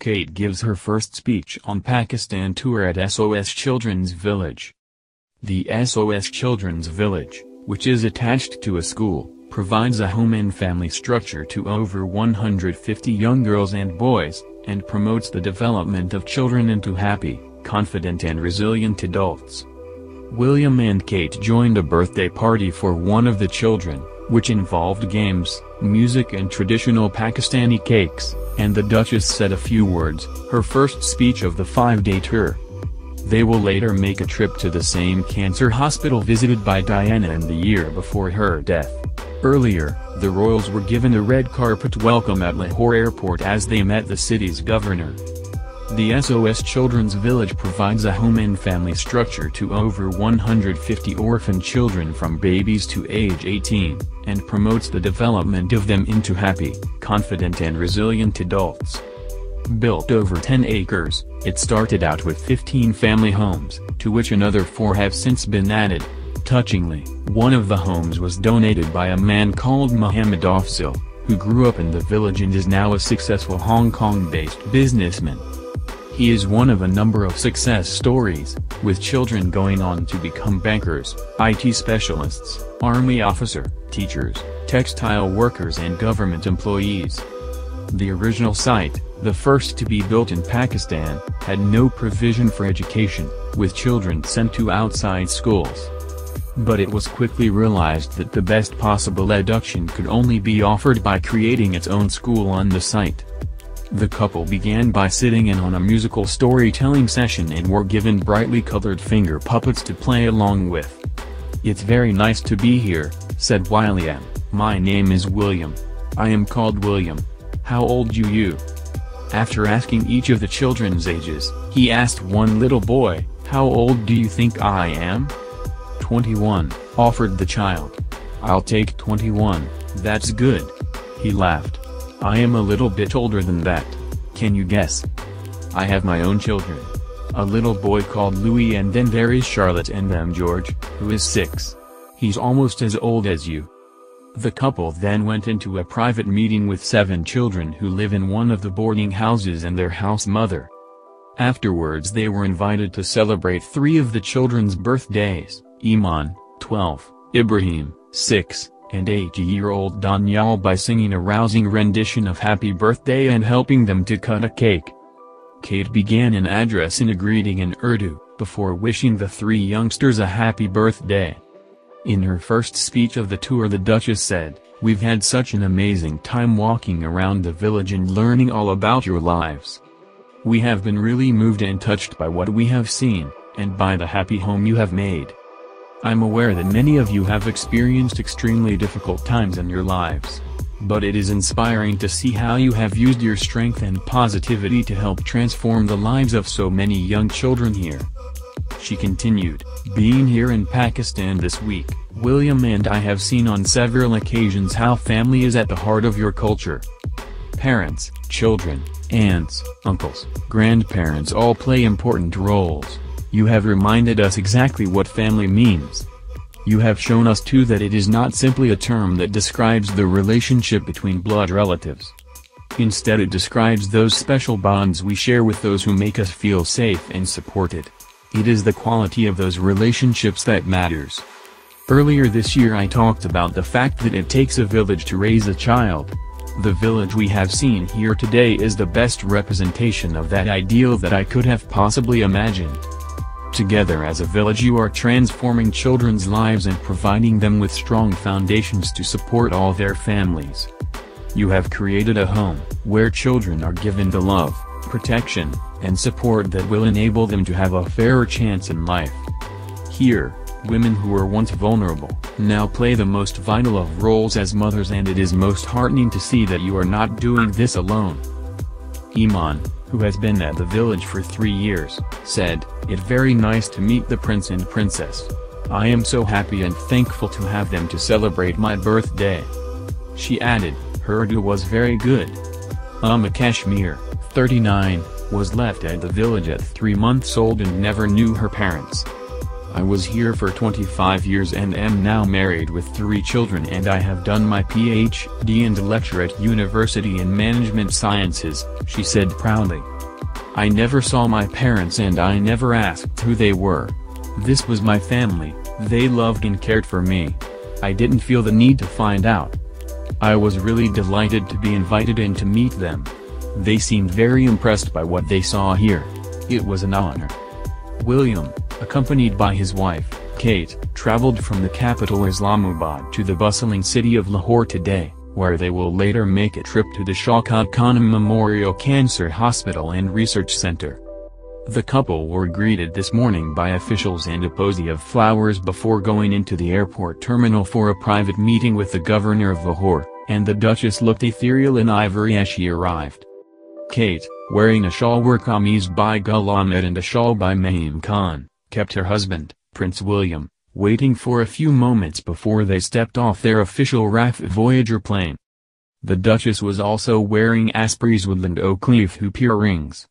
Kate gives her first speech on Pakistan tour at SOS Children's Village. The SOS Children's Village, which is attached to a school, provides a home and family structure to over 150 young girls and boys, and promotes the development of children into happy, confident and resilient adults. William and Kate joined a birthday party for one of the children, which involved games, music and traditional Pakistani cakes, and the Duchess said a few words, her first speech of the five-day tour. They will later make a trip to the same cancer hospital visited by Diana in the year before her death. Earlier, the royals were given a red carpet welcome at Lahore airport as they met the city's governor. The SOS Children's Village provides a home and family structure to over 150 orphan children from babies to age 18, and promotes the development of them into happy, confident and resilient adults. Built over 10 acres, it started out with 15 family homes, to which another four have since been added. Touchingly, one of the homes was donated by a man called Muhammad Afzal, who grew up in the village and is now a successful Hong Kong-based businessman. He is one of a number of success stories, with children going on to become bankers, IT specialists, army officer, teachers, textile workers and government employees. The original site, the first to be built in Pakistan, had no provision for education, with children sent to outside schools. But it was quickly realized that the best possible education could only be offered by creating its own school on the site. The couple began by sitting in on a musical storytelling session and were given brightly colored finger puppets to play along with. It's very nice to be here, said William. My name is William. I am called William. How old you you? After asking each of the children's ages, he asked one little boy, How old do you think I am? 21, offered the child. I'll take 21, that's good. He laughed. I am a little bit older than that. Can you guess? I have my own children. A little boy called Louis and then there is Charlotte and them George, who is six. He's almost as old as you. The couple then went into a private meeting with seven children who live in one of the boarding houses and their house mother. Afterwards they were invited to celebrate three of the children's birthdays, Iman, 12, Ibrahim, 6, and 80-year-old Danielle by singing a rousing rendition of Happy Birthday and helping them to cut a cake. Kate began an address in a greeting in Urdu, before wishing the three youngsters a happy birthday. In her first speech of the tour the Duchess said, We've had such an amazing time walking around the village and learning all about your lives. We have been really moved and touched by what we have seen, and by the happy home you have made. I'm aware that many of you have experienced extremely difficult times in your lives. But it is inspiring to see how you have used your strength and positivity to help transform the lives of so many young children here. She continued, being here in Pakistan this week, William and I have seen on several occasions how family is at the heart of your culture. Parents, children, aunts, uncles, grandparents all play important roles. You have reminded us exactly what family means. You have shown us too that it is not simply a term that describes the relationship between blood relatives. Instead it describes those special bonds we share with those who make us feel safe and supported. It is the quality of those relationships that matters. Earlier this year I talked about the fact that it takes a village to raise a child. The village we have seen here today is the best representation of that ideal that I could have possibly imagined. Together as a village you are transforming children's lives and providing them with strong foundations to support all their families. You have created a home, where children are given the love, protection, and support that will enable them to have a fairer chance in life. Here, women who were once vulnerable, now play the most vital of roles as mothers and it is most heartening to see that you are not doing this alone. Iman, who has been at the village for three years, said, It very nice to meet the prince and princess. I am so happy and thankful to have them to celebrate my birthday. She added, her Urdu was very good. Amma Kashmir, 39, was left at the village at three months old and never knew her parents. I was here for 25 years and am now married with three children and I have done my PhD and lecture at University in Management Sciences, she said proudly. I never saw my parents and I never asked who they were. This was my family, they loved and cared for me. I didn't feel the need to find out. I was really delighted to be invited in to meet them. They seemed very impressed by what they saw here. It was an honor. William, accompanied by his wife, Kate, traveled from the capital Islamabad to the bustling city of Lahore today, where they will later make a trip to the Shaukat Khanum Memorial Cancer Hospital and Research Center. The couple were greeted this morning by officials and a posy of flowers before going into the airport terminal for a private meeting with the governor of Lahore, and the Duchess looked ethereal in ivory as she arrived. Kate, wearing a shalwar by Gul Ahmed and a shawl by Maheen Khan, kept her husband, Prince William, waiting for a few moments before they stepped off their official RAF Voyager plane. The Duchess was also wearing Asprey's Woodland Oak leaf hoop earrings,